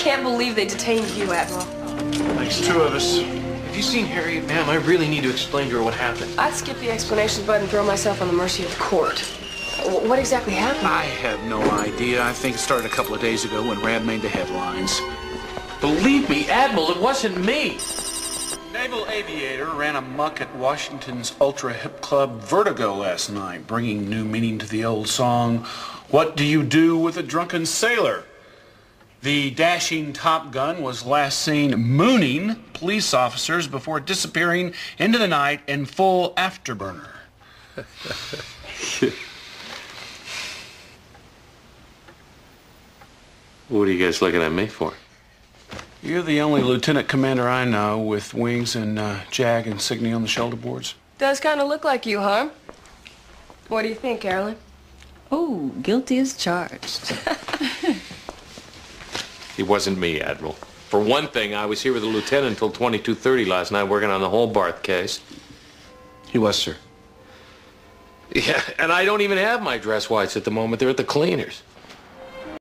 can't believe they detained you, Admiral. Makes two of us. Have you seen Harriet, ma'am? I really need to explain to her what happened. I'd skip the explanations button and throw myself on the mercy of the court. W- What exactly happened? I have no idea. I think it started a couple of days ago when Rabb made the headlines. Believe me, Admiral, it wasn't me. Naval aviator ran amuck at Washington's ultra hip club Vertigo last night, bringing new meaning to the old song, What Do You Do with a Drunken Sailor? The dashing Top Gun was last seen mooning police officers before disappearing into the night in full afterburner. What are you guys looking at me for? You're the only lieutenant commander I know with wings and uh, JAG insignia on the shoulder boards. Does kind of look like you, huh? What do you think, Carolyn? Oh, guilty as charged. It wasn't me, Admiral. For one thing, I was here with the lieutenant until 22.30 last night working on the whole Barth case. He was, sir. Yeah, and I don't even have my dress whites at the moment. They're at the cleaners.